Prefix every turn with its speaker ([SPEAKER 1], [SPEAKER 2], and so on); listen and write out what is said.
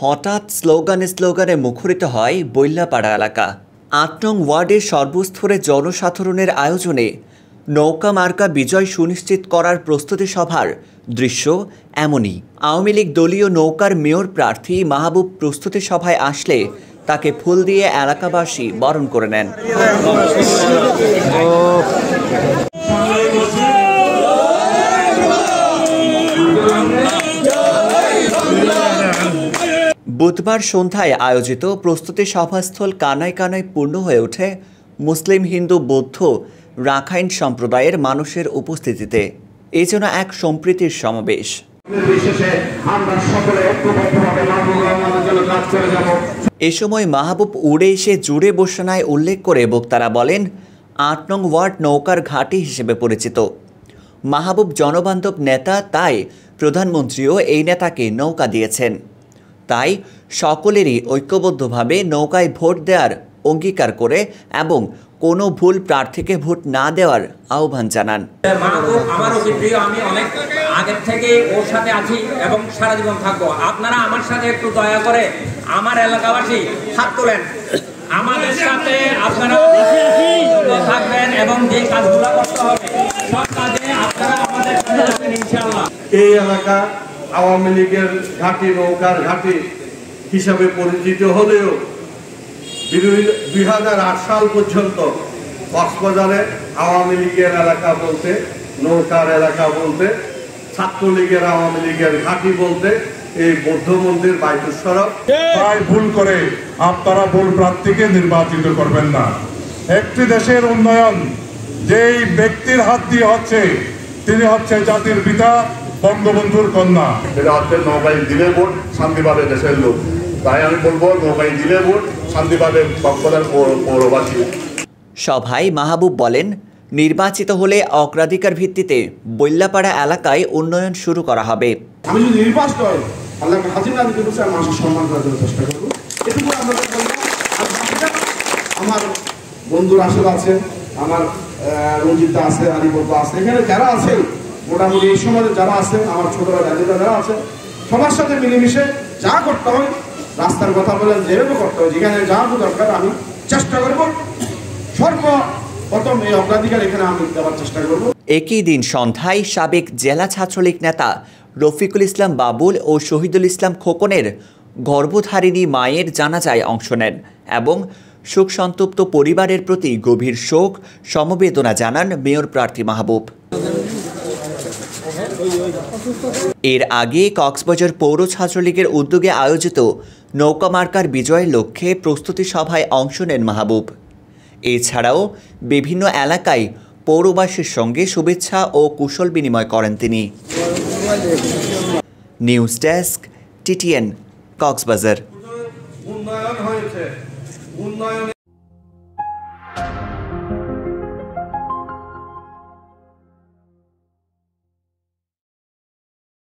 [SPEAKER 1] হঠাৎ স্লোগানে স্লোগানে মুখরিত হয় বৈল্যাপাড়া এলাকা। আট নং ওয়ার্ডের সর্বস্তরে জনসাধারণের আয়োজনে নৌকা মার্কা বিজয় সুনিশ্চিত করার প্রস্তুতি সভার দৃশ্য এমনই। আওয়ামী লীগ দলীয় নৌকার মেয়র প্রার্থী মাহবুব প্রস্তুতি সভায় আসলে তাকে ফুল দিয়ে এলাকাবাসী বরণ করে নেন। বুধবার সন্ধ্যায় আয়োজিত প্রস্তুতি সভাস্থল কানায় কানায় পূর্ণ হয়ে ওঠে মুসলিম হিন্দু বৌদ্ধ রাখাইন সম্প্রদায়ের মানুষের উপস্থিতিতে। এ যেন এক সম্প্রীতির সমাবেশ। এ সময় মাহবুব উড়ে এসে জুড়ে বসানায় উল্লেখ করে বক্তারা বলেন আট নং ওয়ার্ড নৌকার ঘাঁটি হিসেবে পরিচিত। মাহবুব জনবান্ধব নেতা তাই প্রধানমন্ত্রীও এই নেতাকে নৌকা দিয়েছেন। তাই সকলেরই ঐক্যবদ্ধভাবে নৌকায় ভোট দেওয়ার অঙ্গীকার করে এবং কোনো ভুল প্রার্থীকে ভোট না দেওয়ার আহ্বান জানান।
[SPEAKER 2] প্রিয়? আমি অনেক আগের থেকে ওর সাথে আছি এবং সারা জীবন থাকব। আপনারা আমার সাথে একটু দয়া করে আমার এলাকাবাসী হাত তোলেন। আমাদের সাথে আপনারা থাকবেন এবং যে কাজগুলো করতে হবে সব কাজে আপনারা আমাদের সাথে
[SPEAKER 3] এই এলাকা আওয়ামী লীগের ঘাঁটি, নৌকার ঘাঁটি হিসাবে পরিচিত হলেও দুই হাজার আট সাল পর্যন্ত কক্সবাজারে আওয়ামী লীগের এলাকা বলতে, নৌকার এলাকা বলতে, ছাত্রলীগের আওয়ামী লীগের ঘাঁটি বলতে এই বৌদ্ধ মন্দির বাইতুস্বরক
[SPEAKER 4] তাই ভুল করে আপনারা ভুল প্রার্থীকে নির্বাচিত করবেন না। একটি দেশের উন্নয়ন, যেই ব্যক্তির হাত দিয়ে হচ্ছে, তিনি হচ্ছে জাতির পিতা বঙ্গবন্ধুর কন্যা।
[SPEAKER 5] এটা হচ্ছে নৌকায় দিলে ভোট শান্তি পাবে দেশের লোক। তাই আমি বলব নৌকায় দিলে ভোট শান্তি পাবে কক্সবাজার পৌরবাসী।
[SPEAKER 1] সভায় মাহবুব বলেন নির্বাচিত হলে অগ্রাধিকার ভিত্তিতে বৈল্যাপাড়া এলাকায় উন্নয়ন শুরু করা হবে।
[SPEAKER 6] আমি যদি নির্বাচিত হই আল্লাহকে হাজির না দিতে বলছি আমি মানুষের সম্মান করার জন্য চেষ্টা করব। এটুকু আমরা বলব আমার বন্ধুরা আসলে আছে আমার আহ, রঞ্জিতদা আছে আলিবদ্ধ আছে এখানে যারা আছে মোটামুটি এই সমাজে যারা আছে, আমার ছোটরা, দাদিরা যারা আছে, সবার সাথে মিলেমিশে যা করতে হয়, রাস্তার কথা বলেন যেভাবে করতে হয়, যেখানে যা দরকার আমি চেষ্টা করব। সর্বপ্রথম এই অগ্রাধিকার এখানে আমি দেওয়ার চেষ্টা করব।
[SPEAKER 1] একই দিন সন্ধ্যায় সাবেক জেলা ছাত্রলীগ নেতা রফিকুল ইসলাম বাবুল ও শহীদুল ইসলাম খোকনের গর্ভধারিণী মায়ের জানাজায় অংশ নেন এবং শোকসন্তপ্ত পরিবারের প্রতি গভীর শোক, সমবেদনা জানান মেয়র প্রার্থী মাহবুব। এর আগে কক্সবাজার পৌর ছাত্রলীগের উদ্যোগে আয়োজিত নৌকা মার্কার বিজয়ের লক্ষ্যে প্রস্তুতি সভায় অংশ নেন মাহবুব। এছাড়াও বিভিন্ন এলাকায় পৌরবাসীর সঙ্গে শুভেচ্ছা ও কুশল বিনিময় করেন তিনি। News desk, TTN, Cox's Bazar.
[SPEAKER 3] উন্নয়ন হয়েছে। উন্নয়ন